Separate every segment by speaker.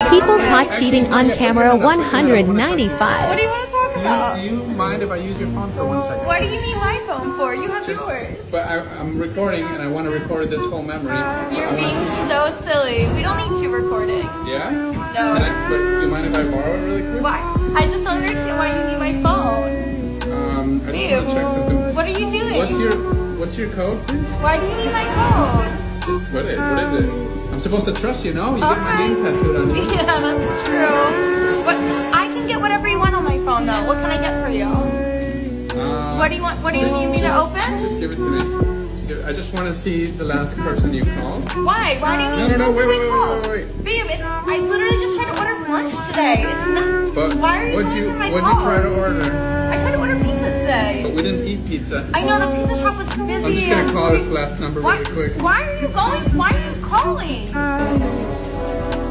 Speaker 1: People caught cheating on camera 195.
Speaker 2: What do you want to talk about?
Speaker 3: Do you mind if I use your phone for one second?
Speaker 2: What do you need my phone for? You have
Speaker 3: Just-
Speaker 2: yours.
Speaker 3: But I, I'm recording and I want to record this whole memory.
Speaker 2: You're being so silly. We don't need two recording.
Speaker 3: Yeah?
Speaker 2: No.
Speaker 3: I, but do you mind if I borrow it really quick?
Speaker 2: Why? I just don't understand why you need my phone.
Speaker 3: Um, I just
Speaker 2: Babe,
Speaker 3: want to check something.
Speaker 2: what are you doing?
Speaker 3: What's your What's your code, please?
Speaker 2: Why do you need my phone?
Speaker 3: Just put it. What is it? I'm supposed to trust you, no? You get my name tattooed on you.
Speaker 2: Yeah, that's true. What? I can get whatever you want on my phone though. What can I get for you?
Speaker 3: Um,
Speaker 2: What do you want? What do you
Speaker 3: just-
Speaker 2: need me to open?
Speaker 3: Just give it to me. Just it- I just want to see the last person you called.
Speaker 2: Why? Why do you
Speaker 3: No,
Speaker 2: need
Speaker 3: no, no, wait,
Speaker 2: my
Speaker 3: wait, wait, wait, wait,
Speaker 2: Babe, it's, I literally just tried to order lunch today. It's not.
Speaker 3: But
Speaker 2: why are you
Speaker 3: what'd
Speaker 2: going
Speaker 3: you
Speaker 2: my
Speaker 3: What'd you try to order? We didn't eat pizza.
Speaker 2: I know the pizza shop was busy.
Speaker 3: I'm just gonna call this last number
Speaker 2: Why,
Speaker 3: really quick.
Speaker 2: why are you going? Why are you calling?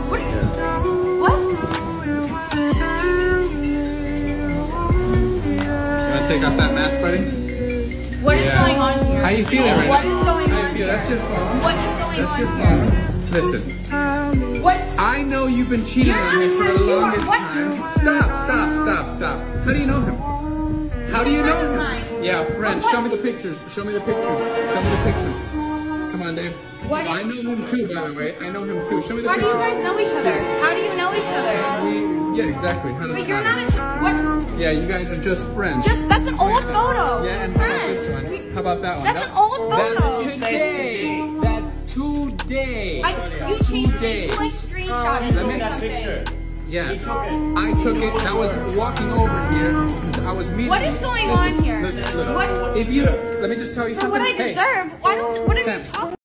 Speaker 2: What? Are you, what?
Speaker 3: You wanna take off that mask, buddy?
Speaker 2: What is
Speaker 3: Yeah.
Speaker 2: going on here?
Speaker 3: How you feeling right
Speaker 2: What is going on here?
Speaker 3: That's your phone.
Speaker 2: What is going
Speaker 3: That's
Speaker 2: on
Speaker 3: your
Speaker 2: here?
Speaker 3: phone. Listen,
Speaker 2: What?
Speaker 3: I know you've been cheating
Speaker 2: You're
Speaker 3: on me for the
Speaker 2: here.
Speaker 3: Longest
Speaker 2: what?
Speaker 3: time. Stop, stop, stop, stop. How do you know him? How do you know
Speaker 2: friend of
Speaker 3: him?
Speaker 2: mine.
Speaker 3: Yeah, friend. Show me the pictures. Show me the pictures. Show me the pictures. Come on, Dave.
Speaker 2: What?
Speaker 3: I know him too, by the way. I know him too. Show me the
Speaker 2: How do you guys know each other? How do you know each other?
Speaker 3: We, yeah, exactly. How does
Speaker 2: But you're
Speaker 3: that
Speaker 2: not a what?
Speaker 3: Yeah, you guys are just friends.
Speaker 2: Just that's an old photo.
Speaker 3: yeah, and how about this
Speaker 2: Friends.
Speaker 3: one? How about that one?
Speaker 2: That's an old photo.
Speaker 3: That's today. That's today.
Speaker 2: I, you changed
Speaker 3: Today.
Speaker 2: it. You like screenshotted
Speaker 3: Let
Speaker 2: it
Speaker 3: me- that
Speaker 2: something.
Speaker 3: Yeah, I took it. I was walking over here because I was meeting.
Speaker 2: What is going
Speaker 3: Listen,
Speaker 2: on here?
Speaker 3: listen, look.
Speaker 2: What?
Speaker 3: If you, let me just tell you
Speaker 2: For
Speaker 3: something.
Speaker 2: what I
Speaker 3: Hey,
Speaker 2: deserve. Why don't? What are you
Speaker 3: Sam.
Speaker 2: talking?